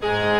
Bye.